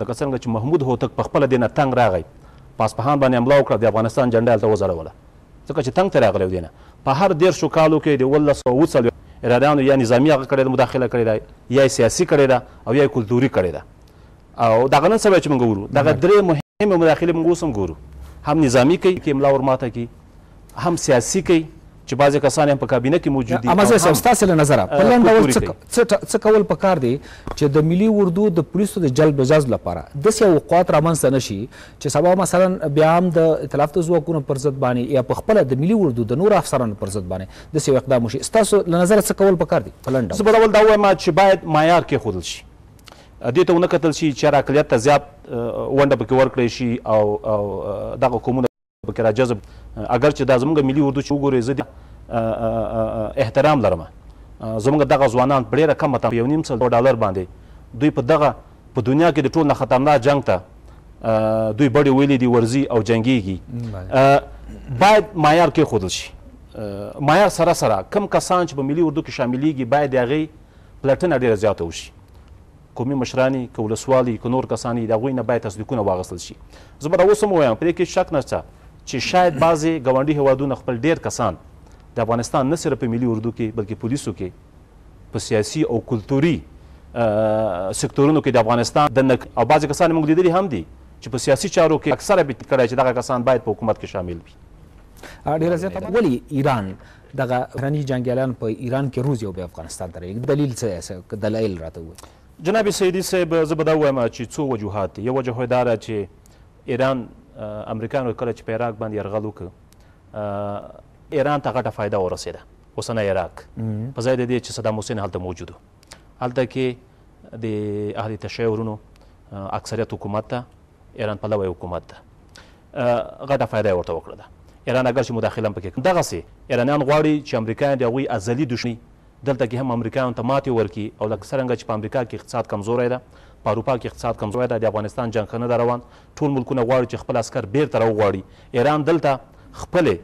لکه څنګه چې محمود هوتک په خپل دینه تنگ راغی په اصفهان باندې حمله وکړه د افغانستان جنډه هلته وځړوله ځکه چې تنګ ته راغلی و دینه په هر دیرشو کالو کې د اوولس سوه او څلوېښت ایرانیانو یا نظامي هغه کړې ده مداخله کړې ده یا یې سیاسي کړې ده او یا یې کلتوري کړې ده او دغه نن سبا چې موږ ګورو دغه درې مهمې مداخلې موږ اوس هم ګورو هم نظامي کوي کې ملا ورماته کړي هم سیاسي کوي چې بعضې کسان یې هم په کابینه کې موجود دي احمدزی صاحب ستاسې له نظره په لنډ ډول څه کول په کار دی چې د ملي اردو د پولیسو د جلب جذب لپاره داسې یو قوت رامنځته نه شي چې سبا مثلا بیا هم د اطلاف د ځواکونو پر ضد باندې یا په خپله د ملي اردو د نورو افسرانو پر ضد باندې داسې یو اقدام وشي ستاسو له نظره څه کول په کار دی په لنډ ډول زه به ډول دا ووایم چې باید معیار کېښودل شي دې ته ونه کتل شي چې هر اقلیت ته زیات ونډه پکې ورکړی شي او دغه قومونه په کې را جذب اگر چې دا زمونږ ملي اردو چې وګورې زه دې احترام لرم زمونږ دغه ځوانان په ډېره کمه تنخوا یو نیم سل ډالر باندې دوی په دغه په دنیا کې د ټول نه خطرناک جنګ ته دوی بډې ویلې دي ورځي او جنګیږي باید معیار کېښودل شي معیار سره سره کم کسان چې په ملي اردو کې شاملیږي باید د هغې پلټنه ډېره زیاته وشي قومي مشران يي، که ولسوال يي، که نور کسان يي، د هغوی نه باید تصدیقونه واخستل شي. زه به دا اوس هم ووایم، په دې کې هیڅ شک نشته چې شاید بعضې ګاونډي هیوادونه خپل ډیر کسان د افغانستان نه صرف په ملي اردو کې بلکې پولیسو کې، په سیاسي او کلتوري سکتورونو کې د افغانستان د نک او بعضې کسان موږ لیدلي هم دي چې په سیاسي چارو کې اکثره به کړی چې دغه کسان باید په حکومت کې شامل وي. ډیره زیاته مننه. ولې ایران دغه بهرني جنګیالان په ایران کې روزي او بیا افغانستان ته رالیږي دلیل څه دی که دلایل راته ووایي. جناب سیدی صیب زه به دا ووایم چی څو وجوهات دی یو وجه خو دا ده چی ایران امریکایانو کله چی په عراق باندی یرغل وکړ ایران ته غټه فایده ورسیده اوسنی عراق په ځای د دې چې صدام حسین هلته موجود و هلته کې د اهل تشیع ورونو اکثریت حکومت ته ایران پلوی حکومت ته غټه فایده یې ورته وکړه ده ایران اګر چې مداخله هم پکې کړې دغسې ایرانیان غواړي چې امریکایان د هغوی ازلي دشمني دلته کې هم امریکایانو ته ماتې ورکړي او لکه څرنګه چې په امریکا کې اقتصاد کمزوری ده په اروپا کې اقتصاد کمزوری ده د افغانستان جنګ ښه نه ده روان ټول ملکونه غواړي چې خپل عسکر بیرته راوغواړي ایران دلته خپلې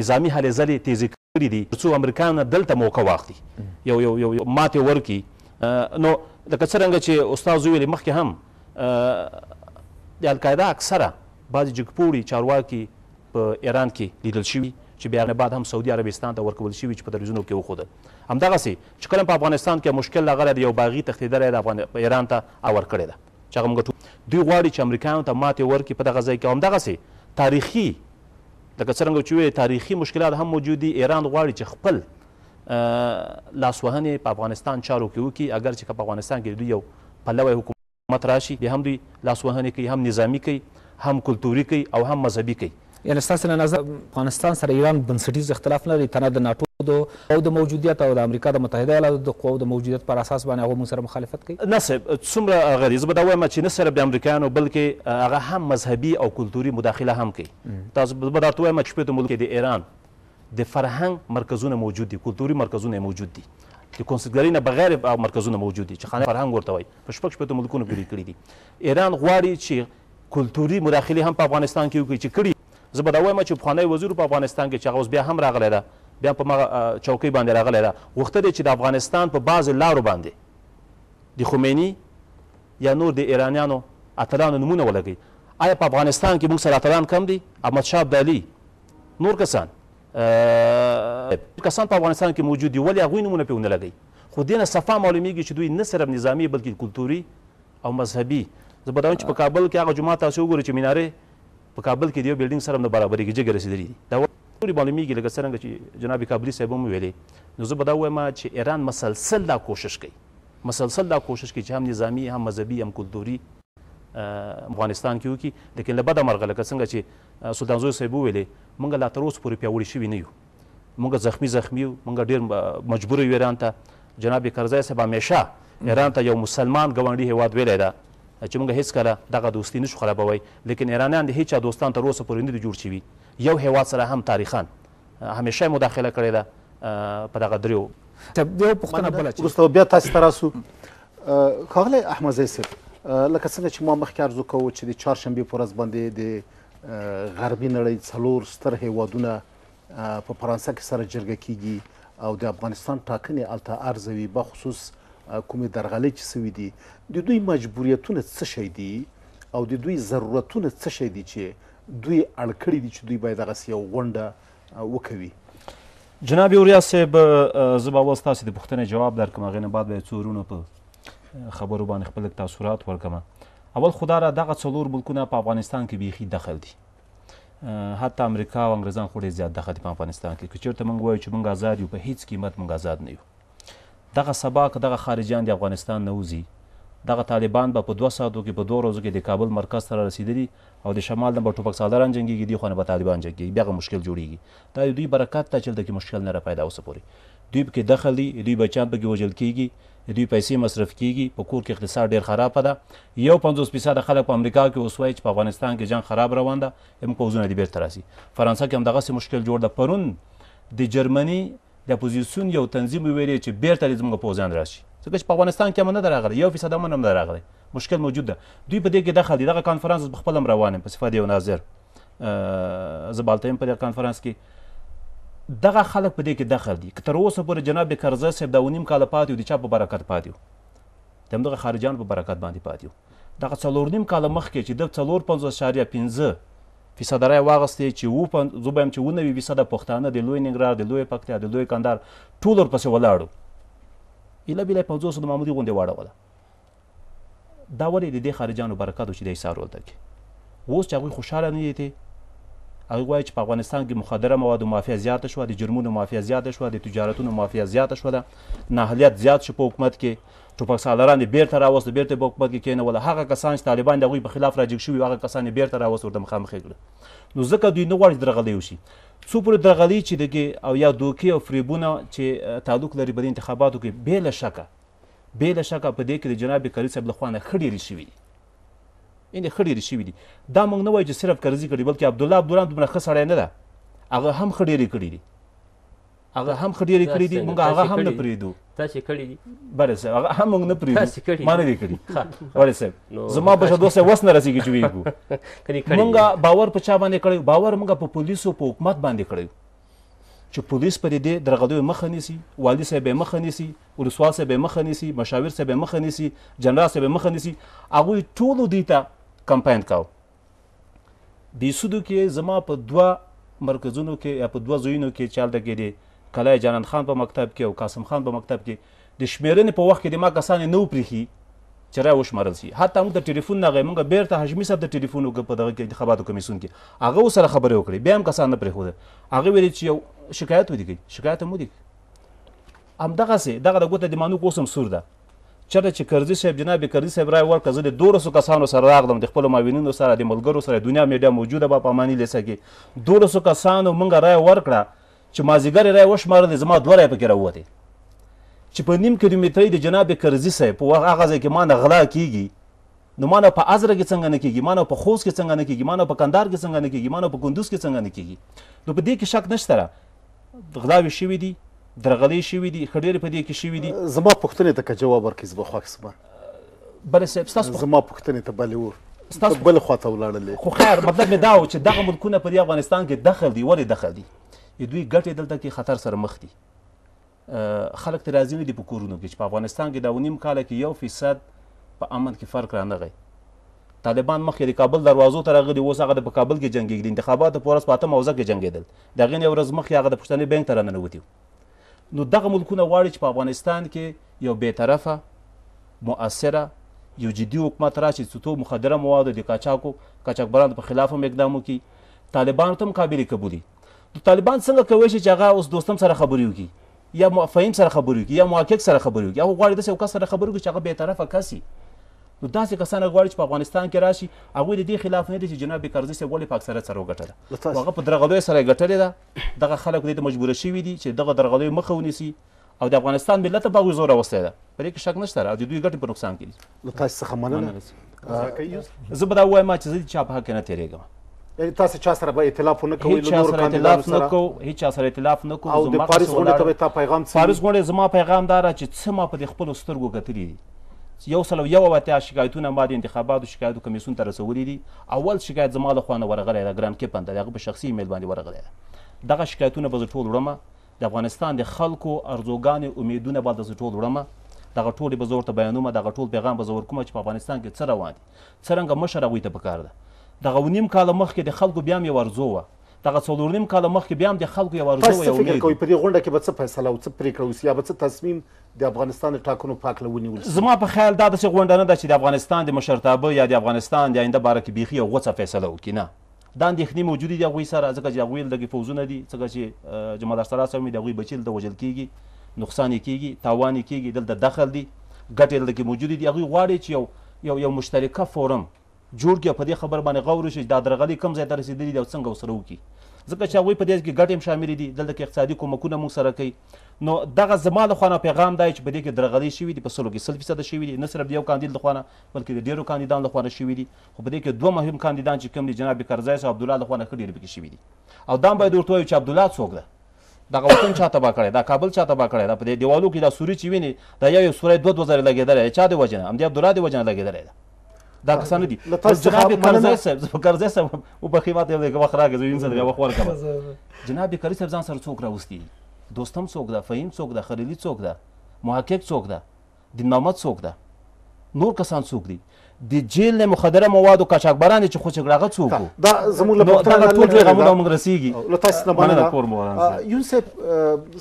نظامي هلې ځلې تیزې کړي دي ترڅو امریکا نه دلته موقع واخلي یو یو یو ماتې ورکړي نو لکه څرنګه چې استاد ویلي مخکې هم د القاعده اکثره بعضې جګپوړي چارواکي په ایران کې لیدل شوي چې بیا نه بعد هم سعودي عربستان ته ورکول شوي چې په تلویزیونو کې وښودل همدغسې چې کله په افغانستان کې مشکل راغلی دی یو باغي تښتېدلی د افغان ایران ته او ورکړی ده چې هغه موږ دوی غواړي چې امریکایانو ته ماتې ورکړي په دغه ځای کې همدغسې تاریخي لکه څرنګه چې وې تاریخي مشکلات هم موجود دي ایران غواړي چې خپل لاسوهنې په افغانستان چارو کې وکړي اگر چې په افغانستان کې دوی یو پلوی حکومت راشي به هم دوی لاسوهنې کوي هم نظامی کوي هم کلتوري کوي او هم مذهبي کوي یعنی ستاسو له نظر افغانستان سره ایران بنسټیز اختلاف نه لري تنه د ناتو د قواو د موجودیت او د امریکا د متحده ایالاتو د قواو د موجودیت پر اساس باندې هغه موږ سره مخالفت کوي نه صاحب څومره غریزه به دا وایم چې نه صرف د امریکایانو بلکې هغه هم مذهبي او کلتوري مداخله هم کوي تاسو به درته وایم چې شپېتو ملکو کې د ایران د فرهنګ مرکزونه موجود دي، کلتوري مرکزونه یې موجود دي، د کنسرتګرۍ نه بغیر مرکزونه موجود دي چې خانه فرهنګ ورته وایي، په شپږ شپېتو ملکونو پورې یې کړي دي. ایران غواړي چې کلتوري مداخلې هم په افغانستان کې وکړي، چې کړي یې. زه به دا ووایم چې پخوانی وزیر په افغانستان کې چې هغه اوس بیا هم راغلی ده، بیا هم په هماغه چوکۍ باندې راغلی ده، غوښتل یې چې د افغانستان په بعضې لارو باندې د خمیني یا نور د ایرانیانو اتلانو نومونه ولګئ. ایا په افغانستان کې موږ سره اتلان کم دي؟ احمد شاه ابدالي، نور کسان؟ ډېر کسان په افغانستان کې موجود دي، ولې هغوی نومونه پرې ونه لګئ؟ خو دې نه صفا معلومېږي چې دوی نه صرف نظامي بلکې کلتوري او مذهبي زه به دا وایم چې په کابل کې هغه جومات تاسې وګورئ چې مینارې په کابل کې د یو بلډینګ سره هم نه برابرېږي، جګې رسېدلي دي. دا ولې معلومېږي؟ لکه څرنګه چې جناب کابلي صاحب هم ویلې، نو زه به دا ووایم چې ایران مسلسل دا کوشش کوي. مسلسل دا کوشش کوي چې هم نظامي هم مذهبي هم کلتوري افغانستان کې وکړي لیکن له بده مرغه لکه څنګه چې سلطان زوی صاحب وویلې موږ لا تر اوسه پورې پیاوړي شوي نه یو موږ زخمي زخمي یو موږ ډیر مجبور یو ایران ته جناب کرزی صاحب همیشه ایران ته یو مسلمان ګاونډي هیواد ویلی ده چې موږ هیڅ کله دغه دوستي نشو خرابوي لیکن ایرانیان د هیچا دوستان تر اوسه پورې نه دي جوړ شوي یو هیواد سره هم تاریخان همېشه یې مداخله کړې ده په دغه دریو یو پوښتنه بله چې وروسته بیا تاسو ته راسو ښاغلی احمدزی صاحب لکه څنګه چې ما مخکې عرض وکړو چې د چهارشنبې په ورځ باندې د غربي نړۍ څلور ستر هیوادونه په فرانسه کې سره جرګه کیږي او د افغانستان ټاکنې هلته ارزوي بخصوص کومې درغلۍ چې سوي دي د دوی مجبوریتونه څه شی دي او د دوی ضرورتونه څه شی دي چې دوی اړ کړي دي چې دوی باید دغسې یو غونډه وکوي جناب اوریا صاحب زه به اول ستاسو د پوښتنې جواب درکم هغې نه بعد به یې څو ورونو په خبرو باندې خپل تاثرات ورکم اول خو دا دغه څلور ملکونه په افغانستان کې بیخي دخل دي حتی امریکا او انګریزان خو ډېر زیات دخل دي په افغانستان کې که چېرته موږ وایو چې موږ ازاد یو په هیڅ قیمت موږ ازاد نه یو دغه سبا که دغه خارجيان د افغانستان نه وځي، دغه طالبان به په دوه ساعتو کې په دوه ورځو کې د کابل مرکز ته را رسېدلي او د شمال نه به ټوپکسالاران جنګېږي، دې خوا نه به طالبان جنګېږي، بيا غه مشکل جوړېږي. دا د دوی برکت ده چې هلته کې مشکل نه را پيدا اوسه پورې دوی پکې دخل دي، د دوی بچيان پکې وژل کېږي، د دوی پيسې مصرف کېږي، په کور کې اقتصاد ډېر خراب ده، يو پنځوس فيصده خلک په امريکا کې اوس وايي چې په افغانستان کې جنګ خراب روان ده، زموږ پوځونه دې بېرته راسي. فرانسه کې هم دغسې مشکل جوړ ده، پرون د جرمني، د اپوزیسیون یو تنظیم وویل چې بیرته دې زموږ پوځیان راشي ځکه چې په افغانستان کې امن نه ده راغلی یو فیصد امن هم نه ده راغلی مشکل موجود ده دوی په دې کې دخل دي دغه کانفرنس اوس په خپل هم روان یم په صفت یو ناظر زه بالته یم په دغه کانفرنس کې دغه خلک په دې کې دخل دي که تر اوسه پورې جناب کرزی صاحب دا نیم کاله پاتې و د چا په برکت پاتې و د همدغه خارجیانو په برکت باندې پاتې و دغه څلور نیم کاله مخکې چې د څلور پنځوس اشاریه پنځه فیصده رایې واغستې چې وو په زه وایم چې اووه نوي فیصده پښتانه د لوی ننګرهار د لوی پکتیا د لوی کندهار ټول ورپسې ولاړو ایله بیله پنځوسو د معمولي غوندې واړوله دا ولې د دې خارجانو برکت و چې دی سارول ته کې اوس چې هغوی خوشحاله نه دي هغوی وایي چې په افغانستان کې مخدره موادو مافیا زیاته شوه د جرمونو مافیا زیاته شوه د تجارتونو مافیا زیاته شوه ده ناهلیت زیات شو په حکومت کې ټوپکسالاران یې بېرته راوستل، بېرته یې په حکومت کې کېنول، هغه کسان چې طالبان د هغوی په خلاف راجګ شوي وو، هغه کسان یې بېرته راوستل، ورته مخامخ یې کړل. نو ځکه دوی نه غواړي چې درغلۍ وشي. څو پورې درغلۍ چې دکې او یا دوکې او فریبونه چې تعلق لري په دې انتخاباتو کې، بې له شکه، بې له شکه په دې کې د جناب کرزي صاحب له خوا نه ښه ډېرې شوي دي. یعنې ښه ډېرې شوي دي. دا موږ نه وایو چې صرف کرزي کړي، بلکې عبدالله عبدالله هم دومره ښه سړی نه ده، هغه هم ښه ډېرې کړي دي. هغه هم خو ډېرې کړې دي موږ هغه هم نه پرېږدو تاسې کړې دي بله صاحب هغه هم موږ نه پرېږدو ما نه دي کړي بله صاحب زما بشر دوست وس نه رسېږي چې ویې کړو موږ باور په چا باندې کړی باور موږ په پولیسو په حکومت باندې کړی چې پولیس پر دې درغلیو مخه نیسي والي صاحب یې مخه نیسي ولسوال صاحب یې مخه نیسي مشاور صاحب یې مخه نیسي جنرال صاحب یې مخه نیسي هغوی ټولو دوی ته کمپاین کاوه دی سودو کی زما په دوه مرکزونو کی یا په دوه ځایونو کی چی هلته کی دی کلای جانان خان په مکتب کی او قاسم خان په مکتب کی د شمیرنی په وخت کی دی ما کسانی نه وو پریښی چې را وشمارل شي حتی موږ ته ټلیفون نغی موږ بیرته حشمی صاحب ته ټلیفون وکړ په دغه کې انتخاباتو کمیسیون کې هغه وسره خبرې وکړې بیا هم کسان نه پرې خو هغه ویل چې یو شکایت ودی کوي شکایت هم ودی همدغسې دغه د ګوته د مانوک اوس هم سور ده. چرته چې کرزي صاحب جناب کرزي صاحب رای ورکړه زه د دولسو کسانو سره راغلم د خپلو معاونینو سره د ملګرو سره دنیا میډیا موجوده به په اماني لیسه کې دولسو کسانو مونږ رای ورکړه چې مازیګر یې رای وشمارلې زما دوه رای پکې راووتې چې په نیم کیلومترۍ د جناب کرزي صاحب په هغه ځای کې مانه غلا کیږي نو مانه په ازره کې څنګه نه کیږي مانه په خوست کې څنګه نه کیږي مانه په کندهار کې څنګه نه کیږي مانه په کندوز کې څنګه نه کیږي نو په دې کې شک نشته غلاوې شوې دي، درغلۍ شوې دي، ښه ډېرې په دې کې شوې دي. زما پوښتنې ته که جواب ورکړئ زه به خوښ شم. بله صاحب ستاسو پوښتنه؟ زما پوښتنې ته بله ور ته بل خوا ته ولاړلې. خو خیر مطلب مې دا و چې دغه ملکونه په دې افغانستان کې دخل دي، ولې دخل دي؟ د دوی ګټې دلته کې خطر سره مخ دي. خلک ترې راضي نه دي په کورونو کې چې په افغانستان کې دا و نیم کاله کې یو فیصد په امن کې فرق رانغی طالبان مخکې د کابل دروازو ته راغلي اوس هغه د په کابل کې جنګېږي د انتخاباتو په ورځ په اتمه اوزه کې جنګېدل د هغې نه ورځ مخکې هغه د پښتنې بانک ته راننوتي نو دغه ملکونه غواړي چې په افغانستان کې یو بیطرفه مؤثره یو جدي حکومت راشي چې څو مخدره موادو د قاچاقو قاچاقبرانو په خلاف هم اقدام وکړي طالبانو ته هم قابلې قبولي نو طالبان څنګه کوی شي چې هغه اوس دوستم سره خبرې وکړي یا فهیم سره خبرې وکړي یا محقق سره خبرې وکړي هغه غواړي داسې یو کس سره خبرې وکړي چې هغه بې طرفه کس وي نو داسې کسان غواړي چې په افغانستان کې راشي هغوی د دې خلاف نه دي چې جناب کرزي صاحب ولې په اکثریت سره وګټله هغه په درغلیو سره یې ګټلې ده دغه خلک دې ته مجبوره شوي دي چې دغه درغلیو مخه ونیسي او د افغانستان ملت هم په هغوی زور راوستی ده په دې کې شک نشته او د دوی ګټې په نقصان کې دي له تاسو څخه مننه زه به دا ووایم چې زه د چا په حق نه تېرېږم یعنی تاسو چا سره به ائتلاف نه کوئ له نور کاندیدانو سره نه کوو هیڅ چا سره ائتلاف نه کوو او د پاریس غونډې ته به تا پیغام څه پاریس غونډې زما پیغام دا را چې څه ما په خپل سترګو کتلی دي یو سل او یو وتیا شکایتونه ما د انتخاباتو شکایتو کمیسیون ته رسولي دي اول شکایت زما له خوا نه ورغلی ده ګران کیپن د هغه په شخصي ایمیل باندې ورغلی ده دغه شکایتونه به زه ټول وړم د افغانستان د خلکو ارزوګانې امېدونه به داسې ټول وړمه دغه ټولې به زه ورته بیانومه دغه ټول پیغام به زه ورکومه چې په افغانستان کې څه روان دي څرنګه مشر هغوی ته پکار ده دغه و نیم کاله مخکې د خلکو بیا هم یو ارزو وه دغه څلور نیم کاله مخکې بیا هم د خلکو یو ارزو تاسو څه فکر کوئ په دې غونډه کې به څه فیصله او څه پریکړه وشي یا به څه تصمیم د افغانستان د ټاکنو په هکله ونیول شي زما په خیال دا داسې غونډه نه ده چې د افغانستان د مشرتابه یا د افغانستان د آینده باره کې بیخي یو غوڅه فیصله وکړي نه دا اندېښنې موجودې دي هغوی سره ځکه چې هغوی دلته کې فوځونه دي څکه چې جمال ارسلا صاحب مې د هغوی بچي دلته وژل کېږي نقصان یې کېږي تاوان یې کېږي دلته دخل دي ګټې دلته کې موجودې دي هغوی غواړي چې یو یو یو مشترکه فورم جوړ کړي او په دې خبره باندې غور وشي چې دا درغلي کوم ځای ته رسېدلي دي او څنګه ورسره وکړي ځکه چې هغوی په دې کې ګټې هم شاملې دي دلته کې اقتصادي کومکونه موږ سره کوي نو دغه زما له خوانه پیغام دی چې په دې کې درغلۍ شوي دي په سلو کې سل فیصده شوي دي نه صرف د یو کاندید له خوانه بلکې د ډېرو کاندیدانو له خوانه شوي دي خو په دې کې دوه مهم کاندیدان چې کوم دي جناب کرزی او عبدالله لخوا نه ښه ډېر پکې شوي دي او دا هم باید ورته وایو چې عبدالله څوک ده دغه وطن چا تباه کړی دا کابل چا تباه کړی دا په دې دیوالو کې دا سوري چې ویني دا یو یو سوری دوه دوه ځلې لګېدلی چا د وجه نه همدې عبدالله د وجه نه لګېدلی ده دا کسان دي جناب کرزی صاحب زه کرزی صاحب او په خدمت یو دغه وخت راګه زه انسان یو وخت ورکم جناب کرزی صاحب ځان سره څوک راوستي دوستم څوک ده فهیم څوک ده خلیلی څوک ده محقق څوک ده دین نامه څوک ده نور کسان څوک دي د جیل نه مخدره موادو قاچاقبران دي چې خو چې هغه څوک وو دا زموږ له پښتنه ټول پیغامونه موږ رسیږي له تاسو نه مننه یون صاحب